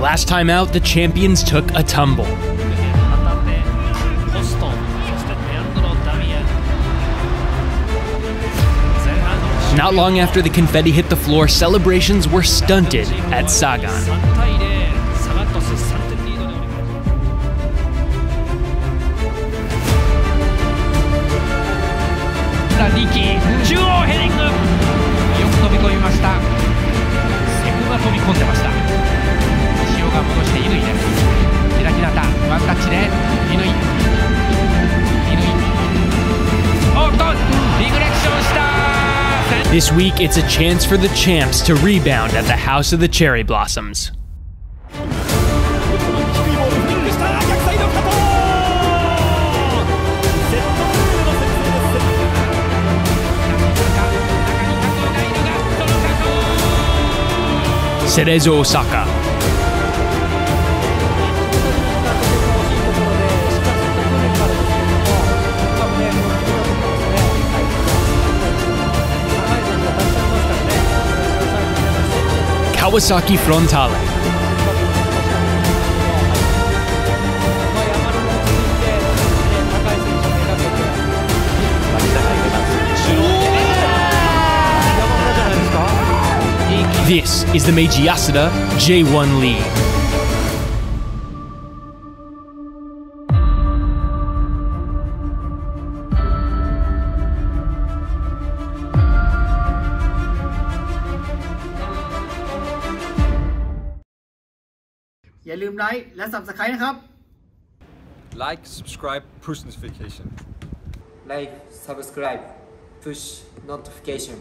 Last time out, the champions took a tumble. Not long after the confetti hit the floor, celebrations were stunted at Sagan. This week, it's a chance for the champs to rebound at the House of the Cherry Blossoms. セレ Kawasaki Frontale. This is the Meiji Yasuda J1 League. อย่าลืมไลค์และ Subscribe นะครับ Like subscribe push notification Like subscribe push notification